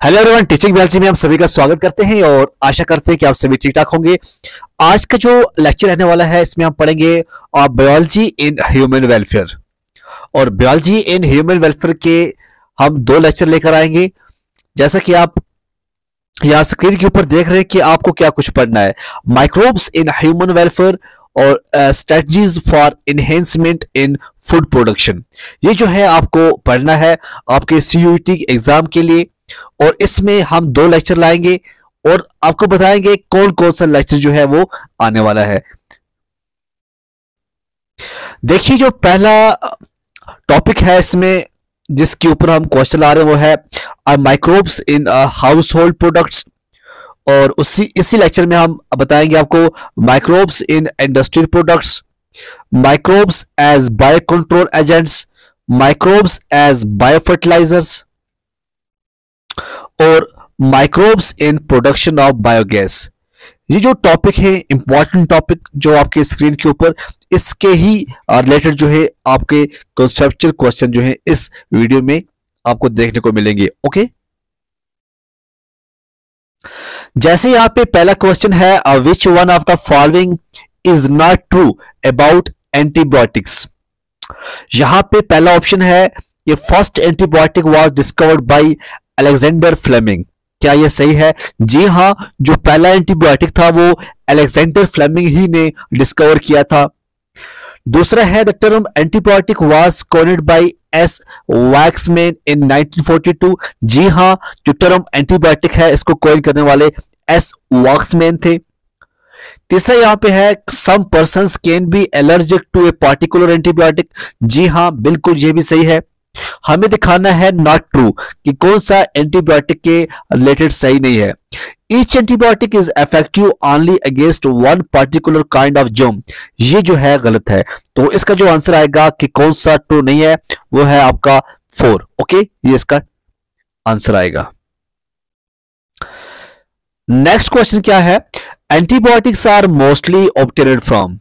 Hello everyone teaching बैलजी में हम सभी का स्वागत करते हैं और आशा करते हैं कि आप सभी ठीक ठाक होंगे। आज का जो लेक्चर रहने वाला है, इसमें हम पढ़ेंगे बायोलॉजी इन ह्यूमन वेलफेयर और बायोलॉजी इन ह्यूमन वेलफेयर के हम दो लेक्चर लेकर आएँगे। जैसा कि आप यहाँ स्क्रीन के ऊपर देख रहे हैं कि आपको क्या कुछ पढ़ना है। माइक्रोब्स इन ह्यूमन वेलफेयर और strategies for enhancement in food production ये जो है आपको पढ़ना है आपके सी एग्ज़ाम के लिए। और इसमें हम दो लेक्चर लाएँगे और आपको बताएँगे कौन कौन सा लेक्चर जो है वो आने वाला है। देखिए जो पहला टॉपिक है इसमें, जिसके ऊपर हम क्वेश्चन आ रहे हैं, वो है microbes in household products और उसी, इसी लेक्चर में हम बताएँगे आपको microbes in industrial products microbes as biocontrol agents microbes as biofertilisers और microbes in production of biogas ये जो टॉपिक है इंपॉर्टेंट टॉपिक जो आपके स्क्रीन के ऊपर, इसके ही रिलेटेड जो है, आपके कंसेप्चुअल क्वेश्चन जो है, इस वीडियो में आपको देखने को मिलेंगे ओके जैसे यहाँ पे पहला क्वेश्चन है which one of the following is not true about antibiotics यहाँ पे पहला ऑप्शन है, ये first antibiotic was discovered by Alexander Fleming क्या यह सही है? जी हाँ जो पहला एंटीबायोटिक था, वो अलेक्जेंडर फ्लेमिंग ही ने डिस्कवर किया था। दूसरा है the term antibiotic was coined by S Waksman in 1942 जी हाँ, जो टर्म एंटीबायोटिक है, इसको कॉइन करने वाले एस वॉक्समैन थे। तीसरा यहाँ पे है some person can be allergic to a particular antibiotic जी हाँ, बिल्कुल ये भी सही है। हमें दिखाना है नॉट ट्रू कि कौन सा एंटीबायोटिक के रिलेटेड सही नहीं है। Each antibiotic is effective only against one particular kind of germ ये जो है गलत है। तो इसका जो आंसर आएगा कि कौन सा ट्रू नहीं है, वो है आपका फोर ओके ये इसका आंसर आएगा। नेक्स्ट क्वेश्चन क्या है? Antibiotics are mostly obtained from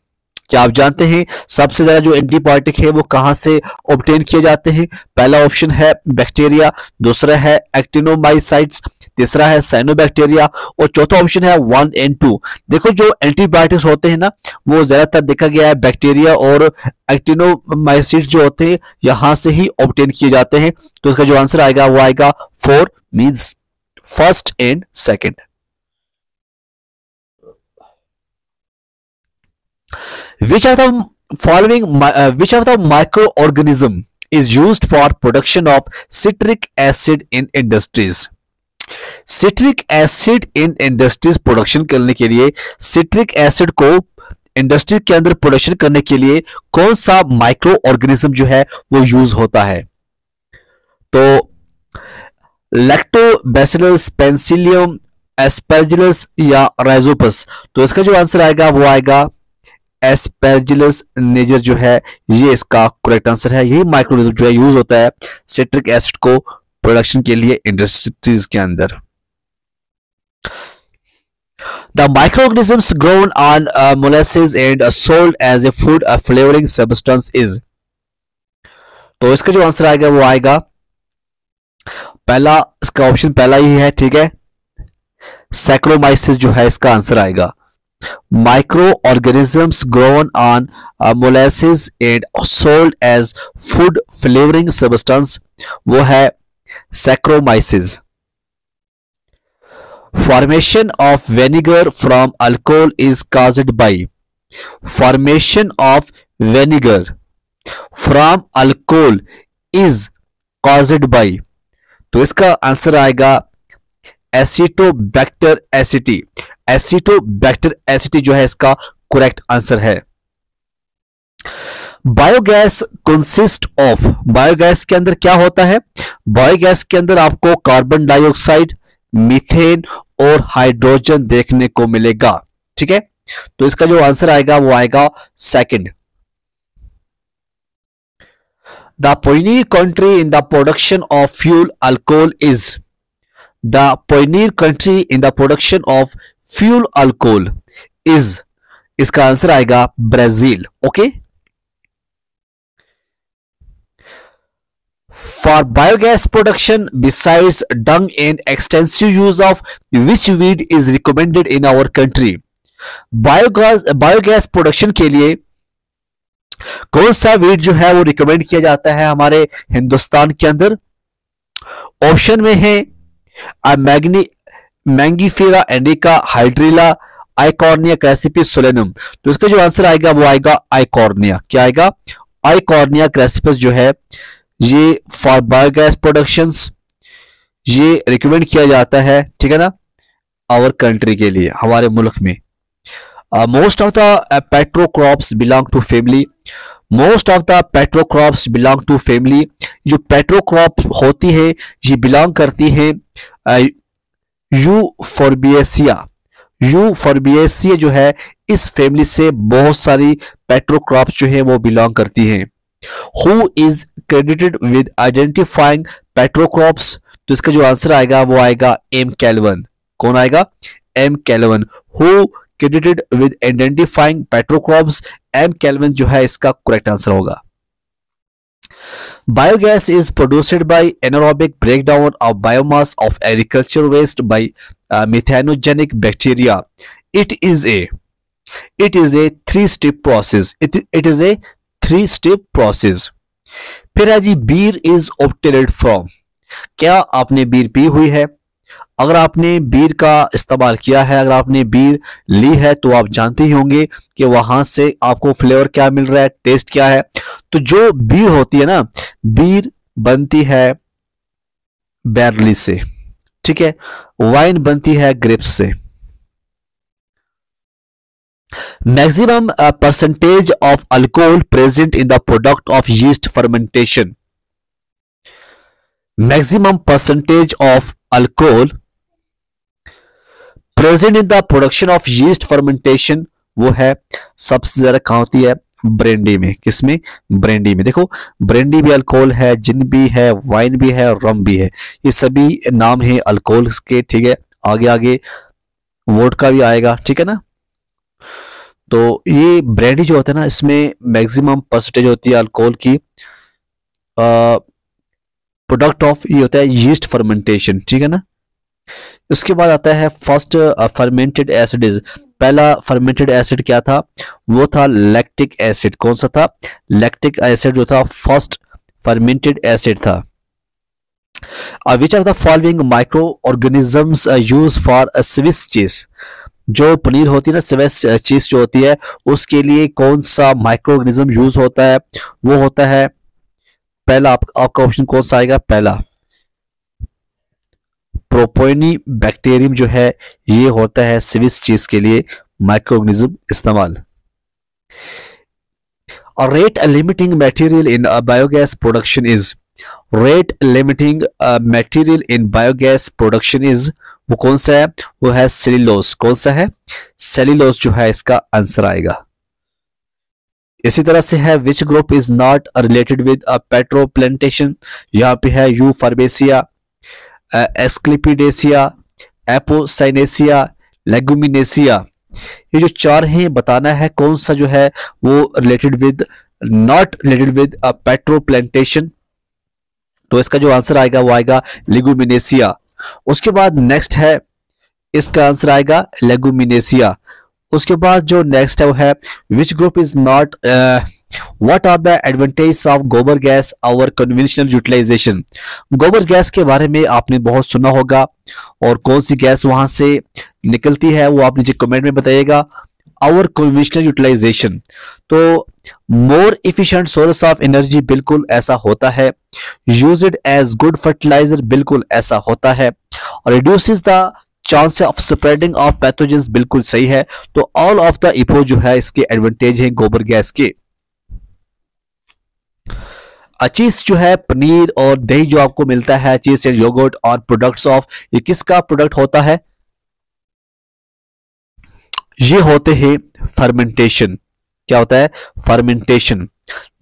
क्या आप जानते हैं सबसे ज़्यादा जो एंटीबायोटिक है वो कहाँ से ऑप्टेन किए जाते हैं? पहला ऑप्शन है बैक्टीरिया दूसरा है एक्टिनोमाइसाइट्स तीसरा है साइनोबैक्टीरिया और चौथा ऑप्शन है वन एंड टू देखो जो एंटीबायोटिक्स होते हैं ना, वो ज़्यादातर देखा गया है बैक्टीरिया और एक्टिनोमाइसिट्स जो होते हैं, यहाँ से ही ऑप्टेन किए जाते हैं। तो इसका जो आंसर आएगा, वो आएगा four means first and second which of the following uh, which of the microorganism is used for production of citric acid in industries? Citric acid in industries production करने के लिए सिट्रिक एसिड को industry के अंदर production करने के लिए कौन सा माइक्रो ऑर्गेनिज्म जो है वो यूज़ होता है? तो लैक्टोबैसिलस पेंसिलियम एस्पेजिलस या राइजोपस तो इसका जो आंसर आएगा वो आएगा एस्पेजिलस नेजर जो है ये इसका करेक्ट आंसर है। यही माइक्रोनिज्म जो है यूज़ होता है सिट्रिक एसिड को प्रोडक्शन के लिए इंडस्ट्रीज़ के अंदर। The microorganisms grown on uh, molasses and uh, sold as a food a flavoring substance is तो इसका जो आंसर आएगा वो आएगा। पहला इसका ऑप्शन पहला ही है ठीक है? सैक्रोमाइसिस जो है इसका आंसर आएगा। Microorganisms grown on molasses and sold as food flavouring substance वो है Saccharomyces formation of vinegar from alcohol is cause by formation of vinegar from alcohol is caused by तो इसका आंसर आएगा एसिटोबैक्टर एसिटी एसिटोबैक्टर एसिटी जो है इसका correct answer है। Biogas consist of biogas के अंदर क्या होता है? बायोगैस के अंदर आपको कार्बन डाइऑक्साइड मीथेन और हाइड्रोजन देखने को मिलेगा। ठीक है? तो इसका जो आंसर आएगा वो आएगा second the pioneer country in the production of fuel alcohol is the pioneer country in the production of fuel alcohol is इसका आंसर आएगा Brazil okay for biogas production besides dung and extensive use of which weed is recommended in our country biogas biogas production के लिए कौन सा weed जो है वो recommend किया जाता है हमारे हिंदुस्तान के अंदर? ऑप्शन में है, अ, मैग्नी Mangifera, indica, Hydrilla, Eichhornia, crassipes Solanum तो इसका जो आंसर आएगा वो आएगा आइकॉर्निया। क्या आएगा? आइकॉर्निया क्रेसिपस जो है, ये फॉर बायोगैस प्रोडक्शन ये रिकमेंड किया जाता है, ठीक है ना आवर कंट्री के लिए, हमारे मुल्क में। Most of the petro crops belong to family most of the petro crops belong to family जो पेट्रो क्रॉप होती है, ये बिलोंग करती है यू फॉरबियसिया। यू फॉरबियसिया जो है, इस फैमिली से बहुत सारी पेट्रो क्रॉप्स जो है, वो बिलोंग करती हैं। Who is credited with identifying petrocrops तो इसका जो आंसर आएगा, वो आएगा एम कैलवन कौन आएगा? M Calvin who credited with identifying petrocrops M Calvin जो है, इसका करेक्ट आंसर होगा। Biogas is produced by anaerobic breakdown of biomass of agriculture waste by uh, methanogenic bacteria. It is a it is a three step process. It, it is a three step process फिर है जी बीर is opted from क्या आपने बीर P हुई है अगर आपने बीर का इस्तेमाल किया है, अगर आपने बीर ली है तो आप जानते ही होंगे कि वहाँ से आपको फ्लेवर क्या मिल रहा है, टेस्ट क्या है। तो जो बीर होती है ना, बीर बनती है बैरली से, ठीक है? वाइन बनती है ग्रेप्स से। maximum percentage of of present in the product of of fermentation fermentation percentage percentage of present in the production of yeast fermentation, वो है, सबसे ज़्यादा कहा होती है? ब्रेंडी में। किसमें ब्रेंडी में। देखो ब्रेंडी भी अल्कोहल है जिन भी है वाइन भी है और रम भी है। ये सभी नाम है अल्कोहल के, ठीक है? आगे आगे वोट का भी आएगा, ठीक है ना? तो ये ब्रेंडी जो होता है ना, इसमें मैक्सिमम परसेंटेज होती है अल्कोहल की। प्रोडक्ट ऑफ़ ये होता है यीस्ट फर्मेंटेशन, ठीक है ना? उसके बाद आता है फ़र्स्ट फर्मेंटेड एसिड पहला फर्मेंटेड एसिड क्या था? वो था लैक्टिक एसिड। कौन सा था? लैक्टिक एसिड जो था, फ़र्स्ट फर्मेंटेड एसिड था। Which are the following micro organisms use for Swiss cheese. जो पनीर होती है ना, स्विस चीज़ जो होती है, उसके लिए कौन सा माइक्रो ऑर्गेनिज्म यूज़ होता है? वो होता है पहला आप, आपका ऑप्शन कौन सा आएगा? पहला प्रोपोनी बैक्टीरियम जो है ये होता है स्विस चीज़ के लिए माइक्रो ऑर्गेनिज्म इस्तेमाल और rate limiting material in biogas production is rate limiting material in biogas production is वो कौन सा है? वो है सेलिलोस कौन सा है? सेलिलोस जो है इसका आंसर आएगा। इसी तरह से है which group is not related with a petro plantation यहाँ पे है यू फार्मेसिया एस्क्लिपिडेसिया एपोसाइनेसिया लेगुमिनेसिया ये जो चार हैं, बताना है कौन सा जो है, वो related with not related with a petro plantation तो इसका जो आंसर आएगा, वो आएगा लेगुमिनेसिया उसके बाद नेक्स्ट है, इसका आंसर आएगा लेगुमिनेसिया उसके बाद जो नेक्स्ट है वो है which group is not what are the advantage of gobar gas over conventional utilization गोबर गैस के बारे में आपने बहुत सुना होगा, और कौन सी गैस वहाँ से निकलती है, वो आप नीचे कमेंट में बताइएगा। आवर कन्वेंशनल यूटिलाइजेशन तो more efficient source of energy बिल्कुल ऐसा होता है। यूज़ एज गुड फर्टिलाइज़र बिल्कुल ऐसा होता है। और reduce the chance of spreading of pathogens बिल्कुल सही है। तो ऑल ऑफ़ द इपो जो है, इसके एडवांटेज है गोबर गैस के। अचीज जो है, पनीर और दही जो आपको मिलता है अचीज एंड योगर्ट और प्रोडक्ट्स ऑफ़ ये किसका प्रोडक्ट होता है? ये होते हैं फर्मेंटेशन क्या होता है? फर्मेंटेशन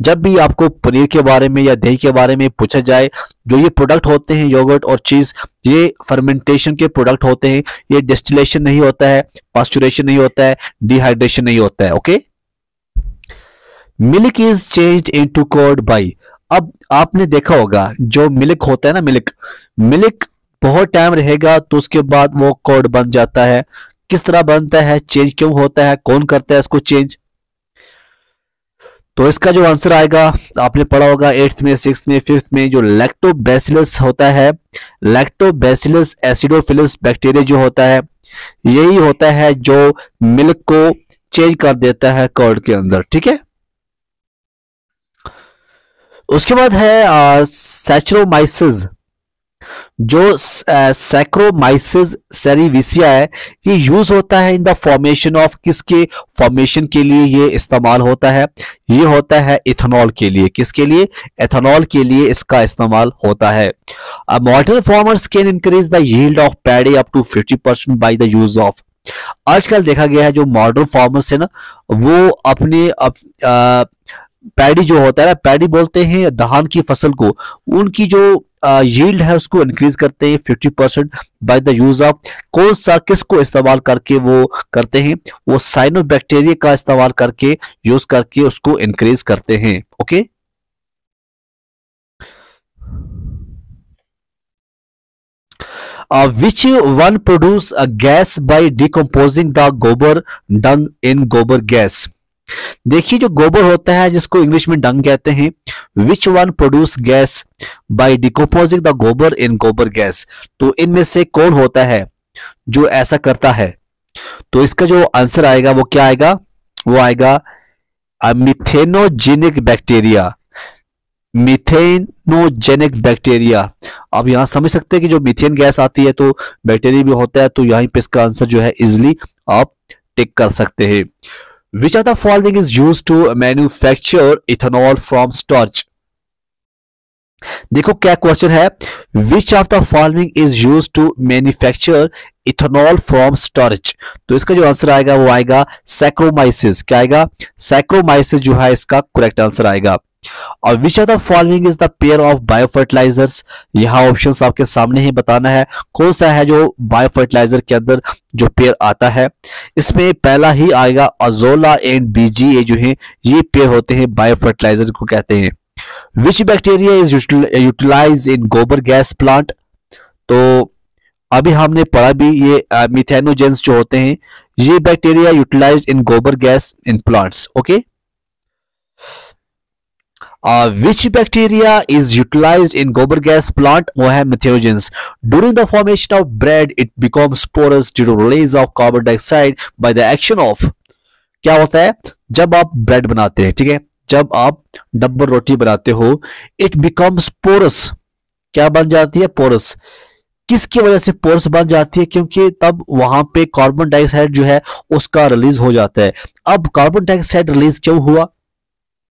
जब भी आपको पनीर के बारे में या दही के बारे में पूछा जाए, जो ये प्रोडक्ट होते हैं योगर्ट और चीज़ ये फर्मेंटेशन के प्रोडक्ट होते हैं, ये डिस्टिलेशन नहीं होता है पास्चुरेशन नहीं होता है डिहाइड्रेशन नहीं होता है okay milk is change into curd by अब आपने देखा होगा, जो मिल्क होता है ना मिल्क मिल्क बहुत टाइम रहेगा तो उसके बाद वो कोड बन जाता है। किस तरह बनता है? चेंज क्यों होता है? कौन करता है इसको चेंज तो इसका जो आंसर आएगा, आपने पढ़ा होगा एट्थ में सिक्स में फिफ्थ में, जो लैक्टोबैसिलस होता है लैक्टोबैसिलस एसिडोफिलस बैक्टीरिया जो होता है, यही होता है जो मिल्क को चेंज कर देता है कर्ड के अंदर, ठीक है? उसके बाद है सैचरोमाइसिस जो सैक्रोमाइसिस सेरिविसिया है ये यूज़ होता है इन द फॉर्मेशन ऑफ़ किसके? फॉर्मेशन के लिए ये इस्तेमाल होता है। ये होता है इथेनॉल के लिए। किसके लिए? एथेनॉल के लिए इसका इस्तेमाल होता है। Modern farmers can increase the yield of paddy up to 50 percent by the use of आजकल देखा गया है जो मॉडर्न फार्मर्स है ना वो अपने अप, आ, पैडी जो होता है ना, पैडी बोलते हैं धान की फ़सल को। उनकी जो यील्ड है उसको इंक्रीज करते हैं 50 percent by the use of कौन सा किसको इस्तेमाल करके वो करते हैं? वो साइनो बैक्टीरिया का इस्तेमाल करके यूज़ करके उसको इंक्रीज करते हैं। Okay which one produce a gas by decomposing the gobar dung in gobar gas? देखिए जो गोबर होता है, जिसको इंग्लिश में डंग कहते हैं which one produce gas by decomposing the gobar in gobar gas तो इनमें से कौन होता है जो ऐसा करता है? तो इसका जो आंसर आएगा, वो क्या आएगा? वो आएगा मिथेनोजेनिक बैक्टीरिया मिथेनोजेनिक बैक्टीरिया आप यहाँ समझ सकते हैं कि जो मिथेन गैस आती है तो बैक्टीरिया भी होता है तो यहीं पे इसका आंसर जो है इजिली आप टिक कर सकते हैं। Which of the following is used to manufacture ethanol from starch? देखो क्या क्वेश्चन है। Which of the following is use to manufacture ethanol from storage तो इसका जो आंसर आएगा वो आएगा सैक्रोमाइसिस क्या आएगा? सैक्रोमाइसिस जो है इसका करेक्ट आंसर आएगा। और which are the following is the pair of bio fertilizers यहाँ ऑप्शंस आपके सामने ही बताना है। कौन सा है जो बायो फर्टिलाइज़र के अंदर जो पेयर आता है? इसमें पहला ही आएगा अजोला एंड बीजीए जो है, ये पेयर होते हैं बायो फर्टिलाइज़र को कहते हैं। Which bacteria is utilize in gobar gas plant तो अभी हमने पढ़ा भी ये मिथेनोजेंस जो होते हैं, ये bacteria utilize in gobar gas in plants okay Uh, which bacteria is utilized in gobar gas plant वो है methogens during the formation of bread it becomes porous due to release of carbon dioxide by the action of क्या होता है जब आप bread बनाते हैं ठीक है जब आप डब्बर रोटी बनाते हो इट बिकम्स पोरस क्या बन जाती है पोरस किसकी वजह से पोरस बन जाती है क्योंकि तब वहाँ पे कार्बन डाइऑक्साइड जो है उसका रिलीज़ हो जाता है अब कार्बन डाइऑक्साइड रिलीज़ क्यों हुआ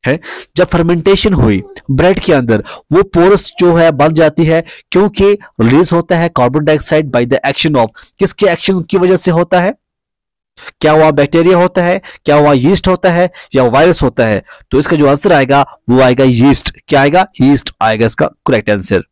है। जब फर्मेंटेशन हुई ब्रेड के अंदर, वो पोरस जो है, बन जाती है, क्योंकि रिलीज़ होता है carbon dioxide by the action of किसके एक्शन की वजह से होता है? क्या वहाँ बैक्टीरिया होता है, क्या वहाँ यीस्ट होता है, या वायरस होता है? तो इसका जो आंसर आएगा, वो आएगा यीस्ट क्या आएगा? यीस्ट आएगा इसका correct answer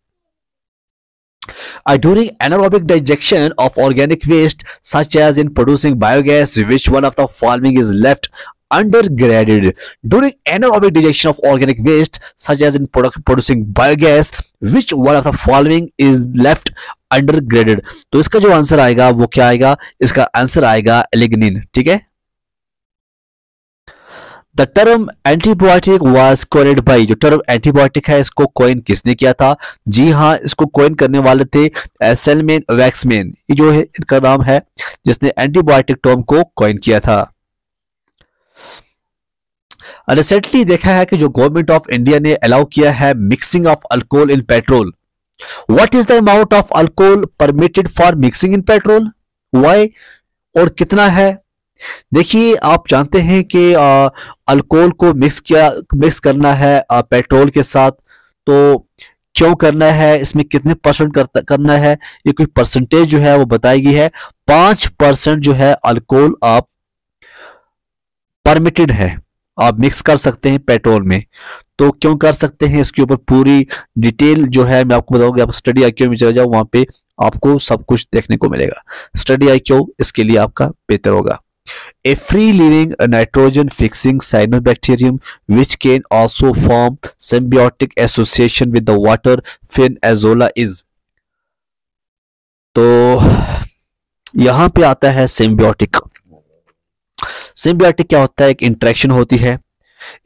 during anaerobic digestion of organic waste, such as in producing biogas, which one of the following is left? Undergraded during anaerobic digestion of organic waste, such as in product producing biogas, which one of the following is left undergraded? तो इसका जो answer आएगा, वो क्या आएगा? इसका answer आएगा lignin ठीक है? The term antibiotic was coined by जो टर्म एंटीबायोटिक है, इसको कोइन किसने किया था? जी हाँ इसको कोइन करने वाले थे सेलमेन वैक्समैन ये जो है, इनका नाम है, जिसने एंटीबायोटिक टर्म को कोइन किया था। रिसेंटली देखा है कि जो गवर्नमेंट ऑफ़ इंडिया ने अलाउ किया है mixing of alcohol in petrol what is the amount of alcohol permitted for mixing in petrol why और कितना है? देखिए आप जानते हैं कि अल्कोहल को मिक्स किया मिक्स करना है आ, पेट्रोल के साथ. तो क्यों करना है? इसमें कितने परसेंट कर, करना है? ये कोई परसेंटेज जो है वो बताई गई है. पाँच परसेंट जो है अल्कोहल आप परमिटेड है. आप मिक्स कर सकते हैं पेट्रोल में। तो क्यों कर सकते हैं? इसके ऊपर पूरी डिटेल जो है, मैं आपको बताऊँगा आप स्टडी आई में चले जाओ, वहाँ पे आपको सब कुछ देखने को मिलेगा। स्टडी आई इसके लिए आपका बेहतर होगा। A free living nitrogen fixing cyanobacterium, which can also form symbiotic association with the water fin azola is तो यहाँ पे आता है सिम्बियोटिक सिम्बियोटिक क्या होता है? एक इंट्रैक्शन होती है।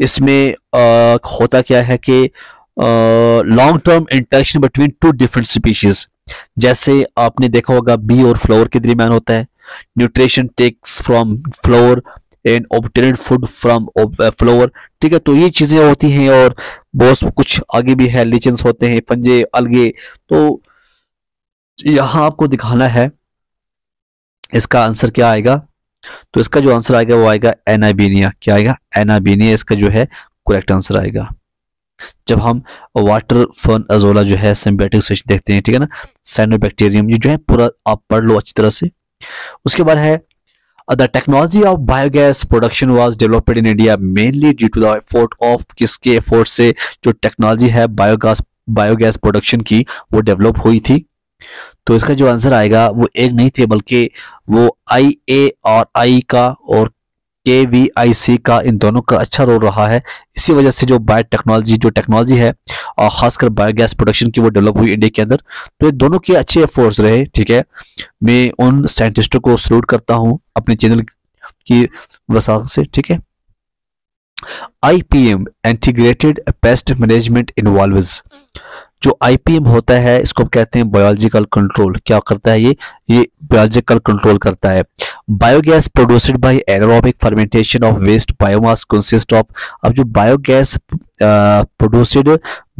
इसमें आ, होता क्या है कि long term interaction between two different species जैसे आपने देखा होगा बी और फ्लोर के दरमियान होता है। Nutrition takes from flower and obtained food from flower ठीक है तो ये चीज़ें होती हैं और बहुत कुछ आगे भी है। लिचन्स होते हैं पंजे अलगे। तो यहाँ आपको दिखाना है। इसका आंसर क्या आएगा? तो इसका जो आंसर आएगा वो आएगा एनाबीनिया। क्या आएगा? एनाबीनिया इसका जो है करेक्ट आंसर आएगा। जब हम वाटर फन अजोला जो है सिम्बियोटिक सिस्टम देखते हैं, ठीक है ना? साइनोबैक्टीरियम ये जो है पूरा आप पढ़ लो अच्छी तरह से। उसके बाद है the technology of biogas production was developed in India mainly due to the effort of किसके एफोर्ट से जो टेक्नोलॉजी है बायोगैस बायोगैस प्रोडक्शन की वो डेवलप हुई थी? तो इसका जो आंसर आएगा वो एक नहीं थे, बल्कि वो आई ए और आई का और के वी आई सी का, इन दोनों का अच्छा रोल रहा है। इसी वजह से जो बायो टेक्नोलॉजी जो टेक्नोलॉजी है, और खासकर बायोगैस प्रोडक्शन की वो डेवलप हुई इंडिया के अंदर तो ये दोनों के अच्छे एफर्ट्स रहे, ठीक है? मैं उन साइंटिस्टों को सल्यूट करता हूँ अपने चैनल की वसा से, ठीक है? I P M integrated pest management involves जो आईपीएम होता है, इसको कहते हैं बायोलॉजिकल कंट्रोल क्या करता है ये? ये बायोलॉजिकल कंट्रोल करता है। Biogas produced by anaerobic fermentation of waste biomass consist of अब जो biogas produced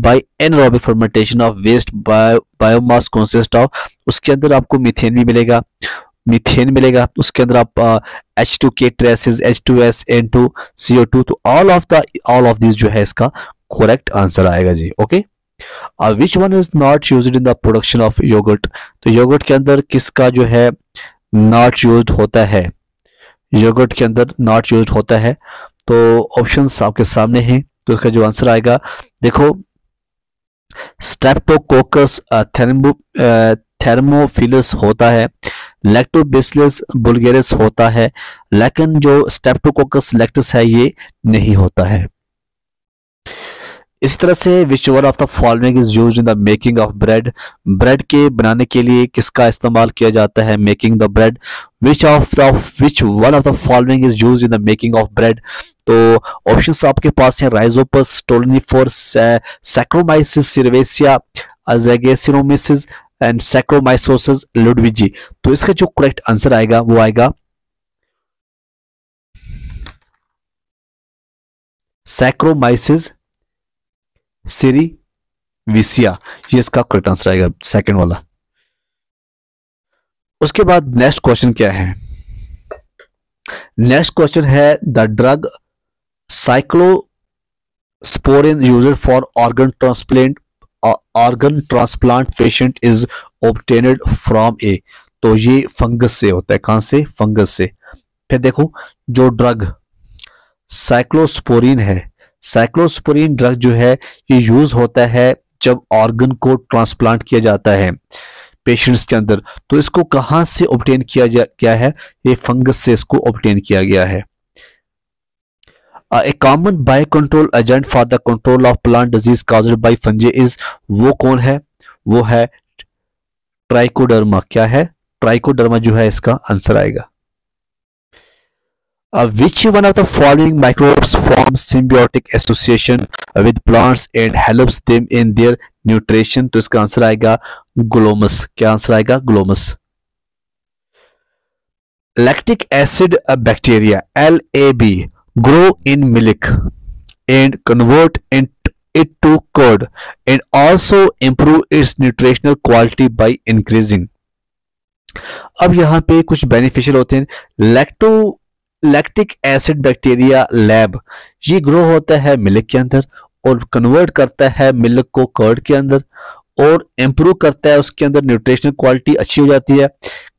by anaerobic fermentation of waste biomass consist of उसके अंदर आपको मीथेन भी मिलेगा। मीथेन मिलेगा, उसके अंदर आप एच टू के traces H two S N two C O two तो all of the all of this जो है इसका करेक्ट आंसर आएगा जी okay okay? Which one is not use in the production of yogurt तो yogurt के अंदर किसका जो है नॉट यूज़ होता है? योगर्ट के अंदर नॉट यूज़ होता है। तो ऑप्शन आपके सामने हैं। तो इसका जो आंसर आएगा, देखो स्टेप्टोकोकस थर्मो थर्मोफिलस होता है। लैक्टोबिस्लिस बुलगेरिस होता है। लेकिन जो स्टेप्टोकोकस लैक्टस है, ये नहीं होता है। इसी तरह से which one of the following is use in the making of bread. Bread के बनाने के लिए किसका इस्तेमाल किया जाता है making the bread? Which of the, which one of the following is use in the making of bread? तो ऑप्शंस आपके पास हैं, राइजोपस टोलनीफोर सैक्रोमाइसिस, सिरवेसिया, अजेगेसिनोमिसिस एंड सैक्रोमाइसोसिस लुडविजी। तो इसका जो करेक्ट आंसर आएगा, वो आएगा सैक्रोमाइसिस सिरी, विसिया, ये इसका करेक्ट आंसर आएगा सेकंड वाला। उसके बाद नेक्स्ट क्वेश्चन क्या है? नेक्स्ट क्वेश्चन है the drug cyclosporin use for organ transplant organ transplant patient is obtained from a तो ये फंगस से होता है, कहाँ से? फंगस से। फिर देखो, जो ड्रग साइक्लोस्पोरिन है साइक्लोस्पोरिन ड्रग जो है, ये यूज़ होता है जब ऑर्गन को ट्रांसप्लांट किया जाता है पेशेंट्स के अंदर। तो इसको कहाँ से ऑब्टेन किया गया है? ये फंगस से इसको ऑब्टेन किया गया है। A common bio control agent for the control of plant disease caused by fungi is वो कौन है? वो है ट्राइकोडर्मा क्या है? ट्राइकोडर्मा जो है, इसका आंसर आएगा। Which which one of the following microbes forms symbiotic association with plants and helps them in nutrition तो इसका आंसर आएगा ग्लोमस क्या आंसर आएगा? Glomus lactic acid bacteria L A B grow in milk and convert in it to curd and also improve its nutritional quality by increasing अब यहाँ पे कुछ beneficial होते हैं। Lacto lactic acid bacteria lab ये grow होता है milk के अंदर और कन्वर्ट करता है मिल्क को कर्ड के अंदर और इंप्रूव करता है उसके अंदर न्यूट्रिशनल क्वालिटी अच्छी हो जाती है।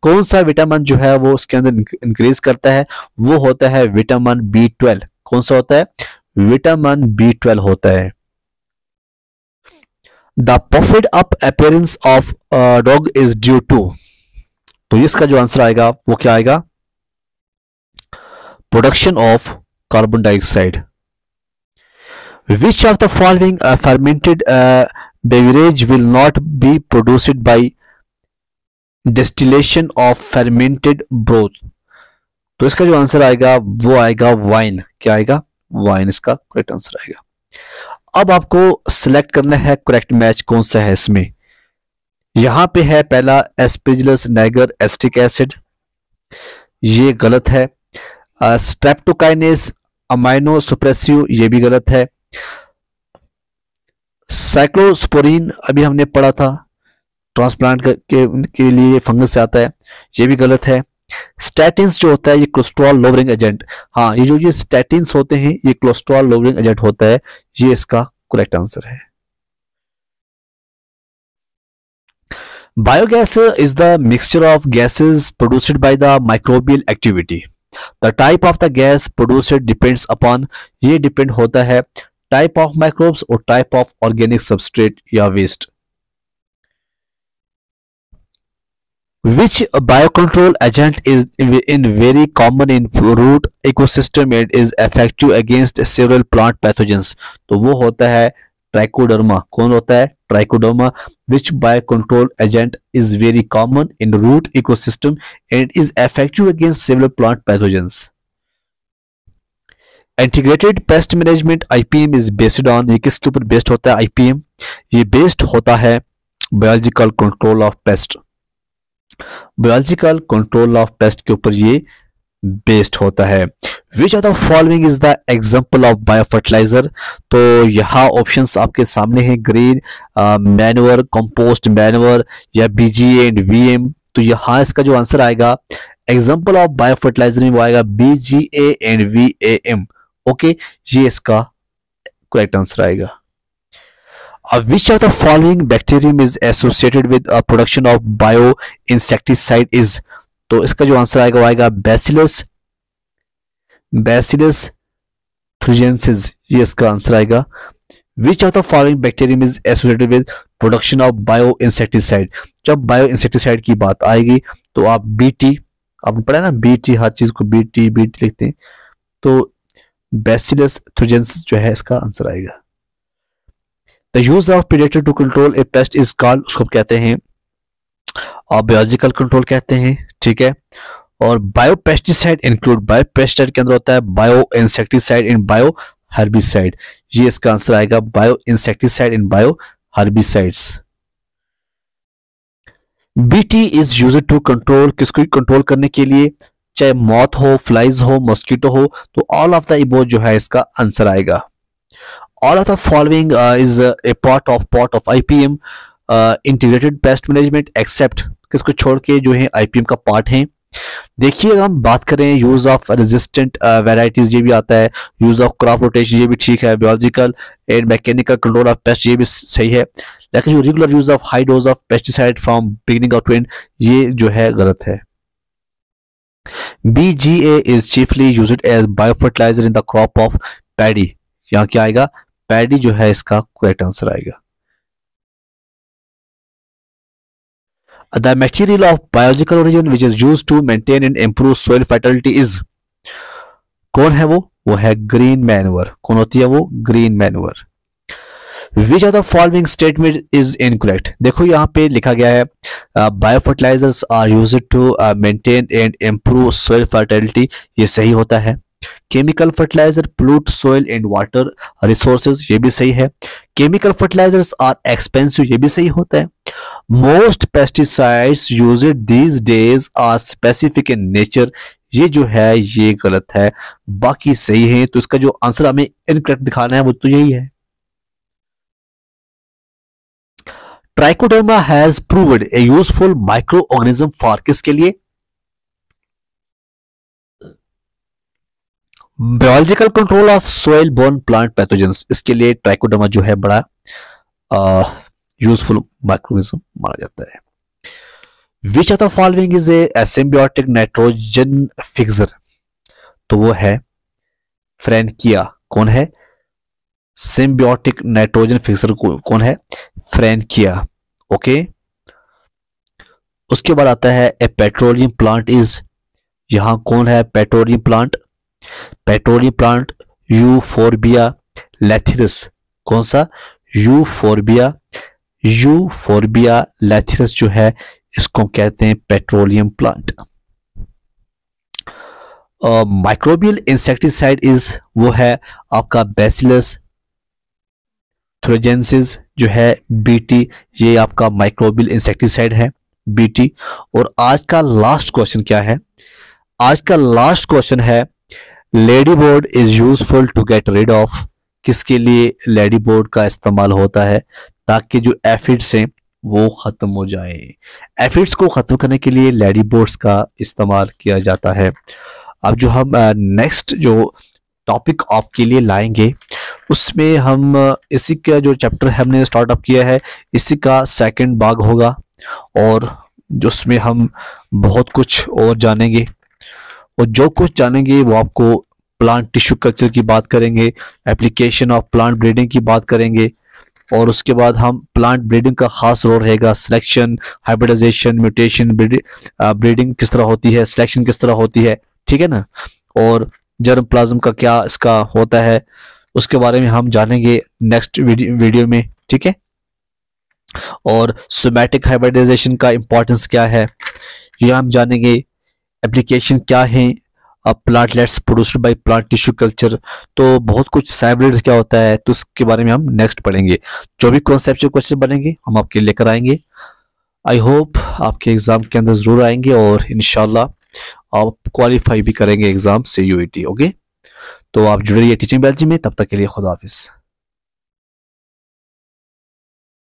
कौन सा विटामिन जो है वो उसके अंदर इंक्रीज करता है? वो होता है विटामिन बी ट्वेल्व कौन सा होता है? विटामिन बी ट्वेल्व होता है। The puffed up appearance of dough is due to तो इसका जो आंसर आएगा, वो क्या आएगा? Production of carbon dioxide which of the following uh, fermented uh, beverage will not be produced by distillation of fermented broth तो इसका जो आंसर आएगा वो आएगा वाइन क्या आएगा वाइन इसका करेक्ट आंसर आएगा अब आपको सिलेक्ट करना है करेक्ट मैच कौन सा है इसमें यहाँ पे है पहला एस्पिजिलस नाइगर एस्टिक एसिड ये गलत है स्ट्रेप्टोकाइनेस अमाइनो सुप्रेसिव ये भी गलत है। साइक्लोस्पोरिन अभी हमने पढ़ा था ट्रांसप्लांट के, के लिए फंगस से आता है ये भी गलत है। स्टैटिन्स जो होता है ये कोलेस्ट्रॉल लोवरिंग एजेंट हाँ ये जो ये स्टैटिन्स होते हैं ये कोलेस्ट्रॉल लोवरिंग एजेंट होता है ये इसका करेक्ट आंसर है। Biogas is the mixture of gases produced by the microbial activity. The type of the gas produced depends upon ये depend होता है type of microbes और type of organic substrate या waste. Which biocontrol agent is in very common in root ecosystem and is effective against several plant pathogens? तो वो होता है trichoderma कौन होता है Trichoderma which biocontrol agent is very common in root ecosystem and is effective against several plant pathogens integrated pest management IPM is based on ये किसके ऊपर बेस्ड होता है आईपीएम ये बेस्ड होता है biological control of pest biological control of pest के ऊपर ये बेस्ड होता है। Which are the following is the example of bio fertilizer तो यहाँ ऑप्शन आपके सामने हैं ग्रीन मैनुअर कंपोस्ट मैनुअर या बीजी एंड वीएम तो यहाँ इसका जो आंसर आएगा एग्ज़ाम्पल ऑफ़ बायो फर्टिलाइज़र में वो आएगा B G A and V A M okay ये इसका करेक्ट आंसर आएगा। Which of the following bacterium is associated with a production of bio insecticide is तो इसका जो आंसर आएगा वो आएगा बेसिलस बेसिलस थ्रुजेंसिस ये इसका आंसर आएगा। Which of the following bacterium is associated with production of bio insecticide जब बायो इंसेक्टिसाइड की बात आएगी तो आप बीटी आपने पढ़ा ना? बीटी हर चीज़ को बीटी बीटी लिखते हैं। तो बेसिलस थ्रुजेंसिस जो है, इसका आंसर आएगा। The use of predator to control a pest is called उसको कहते हैं और बायोलॉजिकल कंट्रोल कहते हैं। ठीक है? और bio pesticide include bio pesticide के अंदर होता है bio insecticide in bio herbicide ये इसका आंसर आएगा bio insecticide in bio herbicides BT is use to control किसको कंट्रोल करने के लिए? चाहे मौत हो फ्लाइज हो मॉस्किटो हो तो ऑल ऑफ़ द इबो जो है इसका आंसर आएगा। All of the following is a part of part of IPM integrated pest management except किसको छोड़ के जो है आईपीएम का पार्ट है। देखिए, अगर हम बात करें यूज़ ऑफ़ रेजिस्टेंट वेराइटीज ये भी आता है। यूज़ ऑफ़ क्रॉप रोटेशन ये भी ठीक है। Biological and mechanical control of pest ये भी सही है। लेकिन जो regular use of high dose of pesticide from beginning of twenty ये जो है गलत है। BGA is chiefly used as biofertilizer in the crop of paddy. यहाँ क्या आएगा? पैडी जो है इसका करेक्ट आंसर आएगा। The material of biological origin which is used to maintain and improve soil fertility is, कौन है वो? वो है ग्रीन मैनुअर कौन होती है वो? Green manure which are the following statement is incorrect देखो यहाँ पे लिखा गया है bio fertilizers are use to maintain and improve soil fertility ये सही होता है? Chemical fertilizer pollute soil and water resources ये भी सही है। केमिकल फर्टिलाइजर्स आर एक्सपेंसिव ये भी सही होता है। Most pesticides use these days are specific in nature ये जो है, ये गलत है। बाकी सही है तो इसका जो आंसर हमें इनकरेक्ट दिखाना है, वो तो यही है। Trichoderma has proved a useful micro organism for किसके लिए? Biological control of soil borne plant pathogens इसके लिए ट्राइकोडर्मा जो है बड़ा यूजफुल माइक्रोनिज्म माना जाता है। Which of the following is a nitrogen fixer तो वो है फ्रेंकिया कौन है? सिम्बियोटिक नाइट्रोजन फिक्सर कौन है? फ्रेंकिया ओके उसके बाद आता है ए पेट्रोलियम प्लांट इज़ यहाँ कौन है? Petroleum plant petroleum plant, Euphorbia lathyris, कौन सा? यूफोरबिया यूफोरबिया लेथिरस जो है, इसको कहते हैं petroleum plant. Microbial insecticide is, वो है आपका बेसिलस, थ्रोजेंसिस जो है, बीटी, ये आपका माइक्रोबियल इंसेक्टिसाइड है, बीटी। और आज का लास्ट क्वेश्चन क्या है? आज का लास्ट क्वेश्चन है lady bird is useful to get rid of किसके लिए लेडी बोर्ड का इस्तेमाल होता है? ताकि जो एफिड्स हैं, वो ख़त्म हो जाए। एफिड्स को ख़त्म करने के लिए लेडी बोर्ड्स का इस्तेमाल किया जाता है। अब जो हम नेक्स्ट जो टॉपिक आपके लिए लाएँगे, उसमें हम इसी का जो चैप्टर हमने स्टार्टअप किया है, इसी का सेकंड भाग होगा। और उसमें हम बहुत कुछ और जानेंगे। और जो कुछ जानेंगे वो आपको प्लांट टिश्यू कल्चर की बात करेंगे एप्लीकेशन ऑफ़ प्लांट ब्रीडिंग की बात करेंगे, और उसके बाद हम प्लांट ब्रीडिंग का खास रोल रहेगा सिलेक्शन हाइब्रिडाइजेशन म्यूटेशन ब्रीडिंग किस तरह होती है सिलेक्शन किस तरह होती है, ठीक है ना? और जर्म प्लाज्म का क्या इसका होता है, उसके बारे में हम जानेंगे नेक्स्ट वीडियो में, ठीक है? और सोमैटिक हाइब्रिडाइजेशन का इंपॉर्टेंस क्या है, ये हम जानेंगे एप्लीकेशन क्या है? Plantlets produced by plant tissue culture तो बहुत कुछ साइब्रिड क्या होता है? तो उसके बारे में हम नेक्स्ट पढ़ेंगे। जो भी कॉन्सेप्ट क्वेश्चन बनेंगे, हम आपके लेकर आएँगे। आई होप आपके एग्ज़ाम के अंदर ज़रूर आएँगे और इनशाला आप क्वालिफाई भी करेंगे एग्ज़ाम से यूईटी ओके तो आप जुड़े रहिए टीचिंग बैच में, तब तक के लिए खुदा हाफिज़।